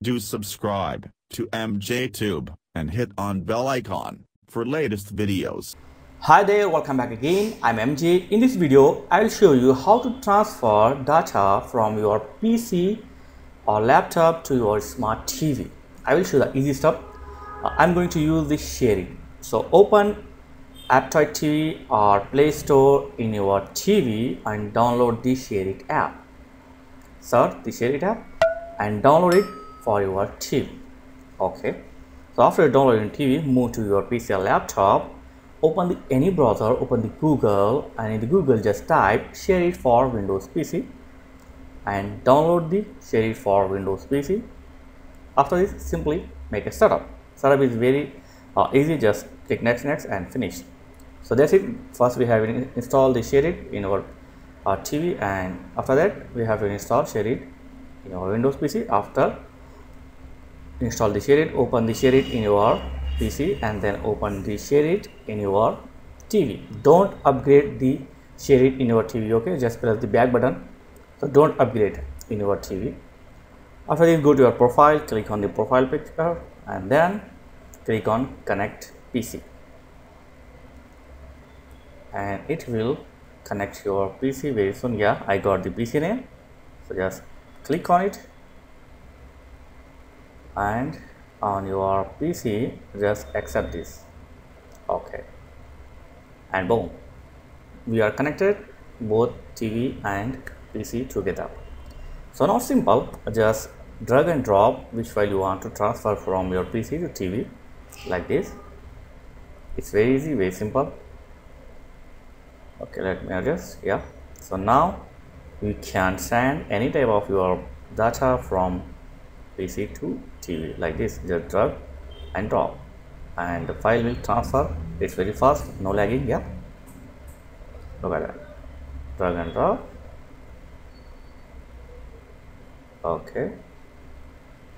Do subscribe to MJTube and hit on bell icon for latest videos. Hi there, welcome back again. I'm MJ. In this video, I will show you how to transfer data from your PC or laptop to your smart TV. I will show the easy step. Uh, I'm going to use the ShareIt. So open Aptoide TV or Play Store in your TV and download the ShareIt app. Search the ShareIt app and download it for your TV. Okay. So after downloading TV, move to your PC or laptop. Open the any browser, open the Google and in the Google just type ShareIt for Windows PC and download the ShareIt for Windows PC. After this, simply make a setup. Setup is very uh, easy, just click next, next and finish. So that's it. First we have installed the ShareIt in our uh, TV and after that we have to install ShareIt in our Windows PC. After install the ShareIt, open the ShareIt in your PC and then open the ShareIt in your TV. Don't upgrade the ShareIt in your TV. Okay, just press the back button. So don't upgrade in your TV. After this, go to your profile, click on the profile picture and then click on connect PC and it will connect your PC very soon yeah I got the PC name so just click on it and on your PC just accept this. Okay. And boom. We are connected both TV and PC together. So not simple just drag and drop which file you want to transfer from your PC to TV like this. It's very easy very simple. Okay let me adjust yeah. So now you can send any type of your data from PC to Like this just drag and drop. And the file will transfer. It's very fast no lagging yeah. Look at that. Drag and drop. Okay.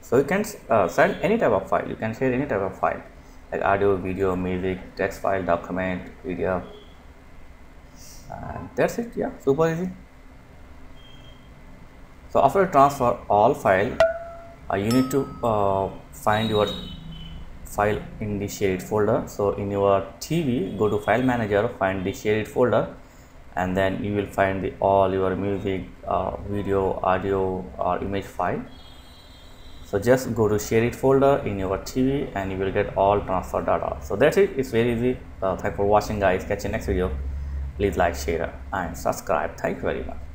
So you can uh, send any type of file. You can share any type of file. Like audio video music text file document video. And that's it yeah. Super easy. So after transfer all file uh, you need to uh, find your file in the shared folder. So in your TV go to file manager find the shared folder and then you will find the all your music uh, video audio or image file. So just go to ShareIt folder in your TV and you will get all transfer data. So that's it. It's very easy. Uh, thanks for watching guys. Catch you next video. Please like share and subscribe. Thank you very much